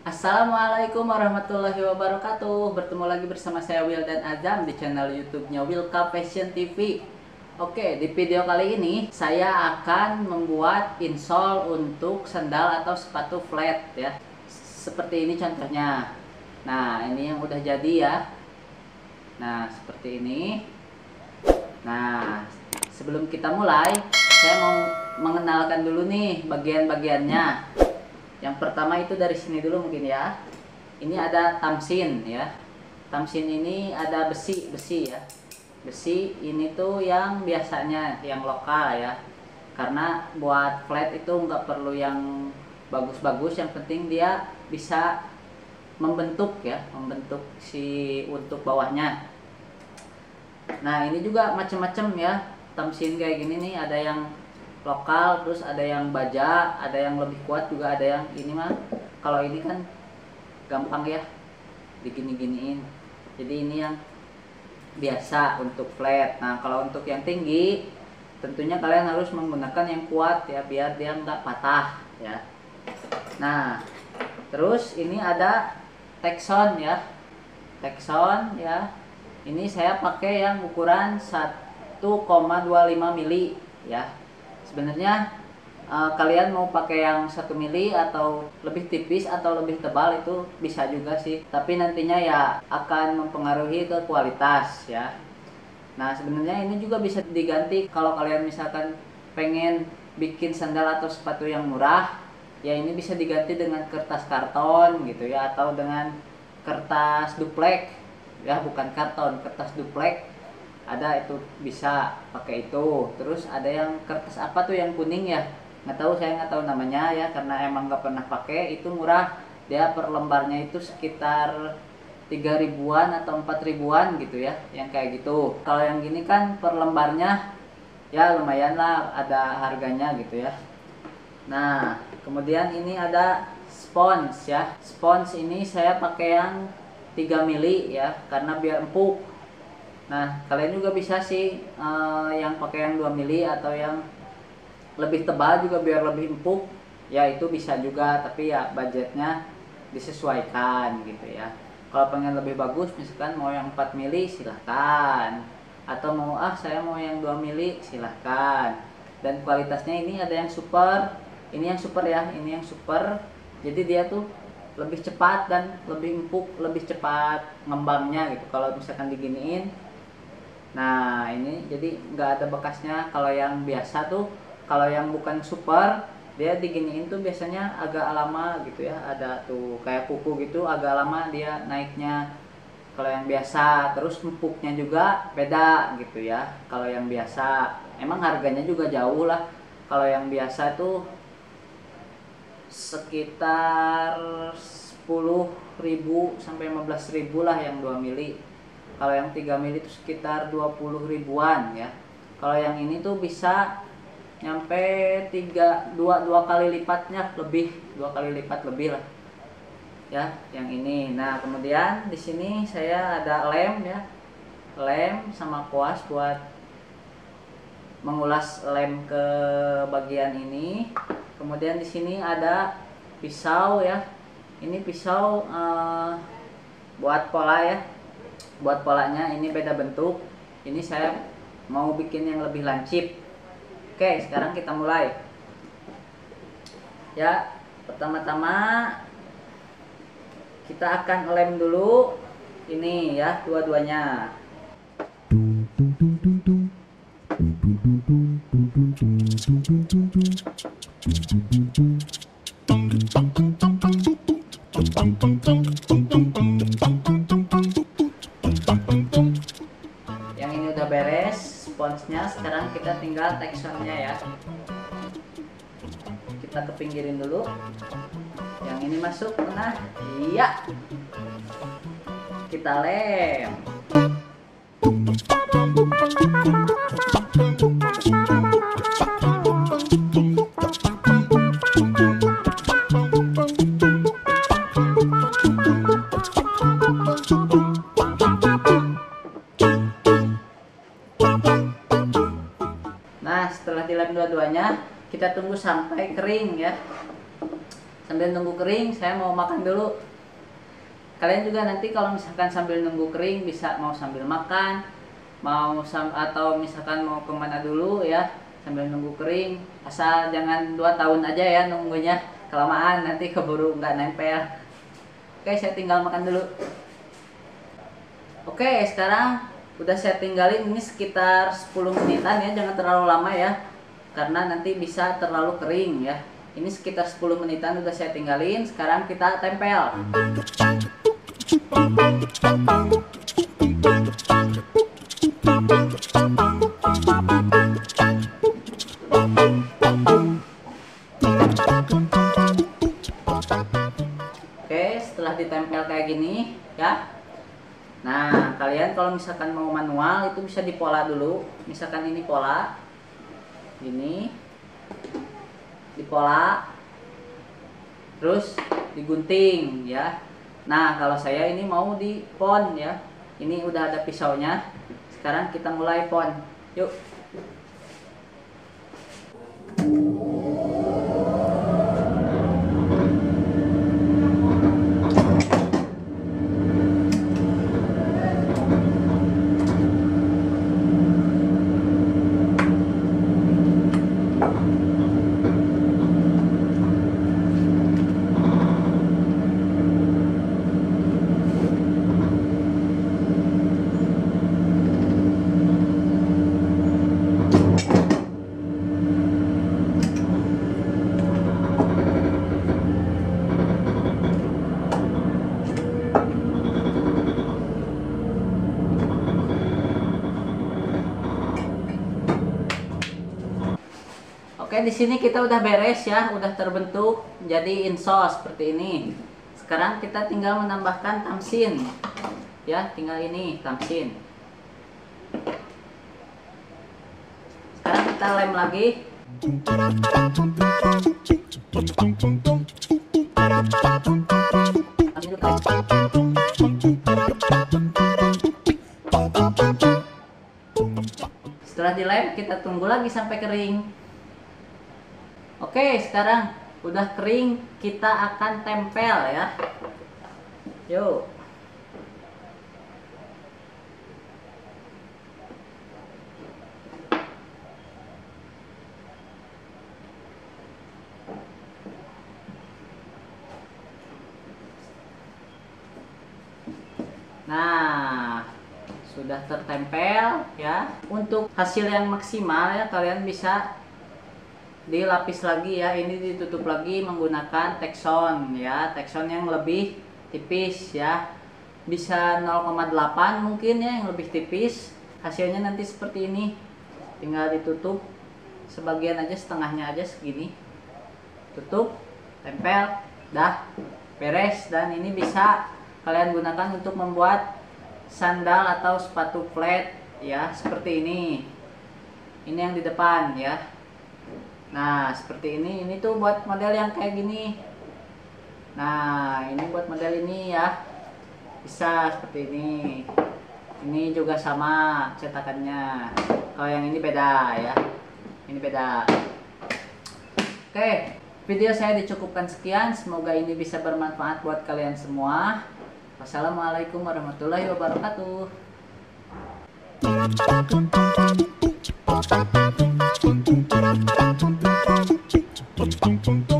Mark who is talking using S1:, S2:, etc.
S1: Assalamualaikum warahmatullahi wabarakatuh. Bertemu lagi bersama saya Will dan Azam di channel youtube-nya Wilka Fashion TV Oke, di video kali ini saya akan membuat insole untuk sandal atau sepatu flat ya. Seperti ini contohnya. Nah, ini yang udah jadi ya. Nah, seperti ini. Nah, sebelum kita mulai Saya mau mengenalkan dulu nih bagian-bagiannya yang pertama itu dari sini dulu mungkin ya. Ini ada tamsin ya. Tamsin ini ada besi, besi ya. Besi ini tuh yang biasanya yang lokal ya. Karena buat flat itu nggak perlu yang bagus-bagus, yang penting dia bisa membentuk ya, membentuk si untuk bawahnya. Nah, ini juga macam-macam ya. Tamsin kayak gini nih ada yang lokal terus ada yang baja ada yang lebih kuat juga ada yang ini mah kalau ini kan gampang ya digini-giniin. Jadi ini yang biasa untuk flat. Nah kalau untuk yang tinggi tentunya kalian harus menggunakan yang kuat ya biar dia nggak patah ya. Nah terus ini ada Texon ya. Texon ya. Ini saya pakai yang ukuran 1,25 mili ya sebenarnya uh, kalian mau pakai yang satu mili atau lebih tipis atau lebih tebal itu bisa juga sih. Tapi nantinya ya akan mempengaruhi ke kualitas ya. Nah sebenarnya ini juga bisa diganti kalau kalian misalkan pengen bikin sandal atau sepatu yang murah ya ini bisa diganti dengan kertas karton gitu ya atau dengan kertas duplek. Ya bukan karton kertas duplek ada itu bisa pakai itu. Terus ada yang kertas apa tuh yang kuning ya? Nggak tahu saya nggak tahu namanya ya karena emang nggak pernah pakai. Itu murah. Dia per lembarnya itu sekitar tiga ribuan atau empat ribuan gitu ya yang kayak gitu. Kalau yang gini kan per lembarnya ya lumayan lah ada harganya gitu ya. Nah kemudian ini ada spons ya. Spons ini saya pakai yang 3 mili ya karena biar empuk Nah, kalian juga bisa sih uh, yang pakai yang 2 mili atau yang lebih tebal juga biar lebih empuk. Ya itu bisa juga, tapi ya budgetnya disesuaikan gitu ya. Kalau pengen lebih bagus misalkan mau yang 4 mili silahkan. Atau mau ah saya mau yang 2 mili silahkan. Dan kualitasnya ini ada yang super, ini yang super ya, ini yang super. Jadi dia tuh lebih cepat dan lebih empuk, lebih cepat ngembangnya gitu. Kalau misalkan diginiin Nah ini jadi nggak ada bekasnya. Kalau yang biasa tuh kalau yang bukan super dia diginiin tuh biasanya agak lama gitu ya. Ada tuh kayak kuku gitu agak lama dia naiknya. Kalau yang biasa terus empuknya juga beda gitu ya. Kalau yang biasa emang harganya juga jauh lah. Kalau yang biasa tuh sekitar 10.000 sampai 15.000 lah yang 2 mili kalau yang 3 mili itu sekitar 20 ribuan ya. Kalau yang ini tuh bisa nyampe tiga dua dua kali lipatnya lebih dua kali lipat lebih lah ya yang ini. Nah kemudian di sini saya ada lem ya. Lem sama kuas buat mengulas lem ke bagian ini. Kemudian di sini ada pisau ya. Ini pisau uh, buat pola ya buat polanya ini beda bentuk. Ini saya mau bikin yang lebih lancip. Oke sekarang kita mulai. Ya pertama-tama kita akan lem dulu ini ya dua-duanya sekarang kita tinggal teksturnya ya. Kita kepinggirin dulu. Yang ini masuk nah iya. Kita lem Dua-duanya, kita tunggu sampai kering ya. sambil nunggu kering saya mau makan dulu. Kalian juga nanti kalau misalkan sambil nunggu kering bisa mau sambil makan mau sam atau misalkan mau ke mana dulu ya sambil nunggu kering. Asal jangan dua tahun aja ya nunggunya kelamaan nanti keburu nggak nempel. Oke saya tinggal makan dulu. Oke sekarang udah saya tinggalin ini sekitar 10 menitan ya jangan terlalu lama ya karena nanti bisa terlalu kering ya ini sekitar 10 menitan udah saya tinggalin sekarang kita tempel Oke, setelah ditempel kayak gini, ya. Nah, kalian kalau misalkan mau manual itu bisa dipola dulu. Misalkan ini pola, ini dipola, terus digunting, ya. Nah, kalau saya ini mau di pon, ya. Ini udah ada pisaunya. Sekarang kita mulai pon. Yuk. Oke, di sini kita udah beres ya, udah terbentuk jadi insos seperti ini. Sekarang kita tinggal menambahkan tamsin. Ya, tinggal ini tamsin. Sekarang kita lem lagi. Setelah dilem, kita tunggu lagi sampai kering. Oke, sekarang udah kering, kita akan tempel ya. Yuk. Nah, sudah tertempel ya. Untuk hasil yang maksimal ya kalian bisa dilapis lagi ya. Ini ditutup lagi menggunakan tekson ya. Tekson yang lebih tipis ya. Bisa 0,8 mungkin ya yang lebih tipis. Hasilnya nanti seperti ini. Tinggal ditutup sebagian aja setengahnya aja segini. Tutup tempel dah beres. Dan ini bisa kalian gunakan untuk membuat sandal atau sepatu flat ya seperti ini. Ini yang di depan ya Nah, seperti ini. Ini tuh buat model yang kayak gini. Nah, ini buat model ini ya. Bisa seperti ini. Ini juga sama cetakannya. Kalau yang ini beda ya. Ini beda. Oke, video saya dicukupkan sekian. Semoga ini bisa bermanfaat buat kalian semua. Wassalamualaikum warahmatullahi wabarakatuh. Thank you.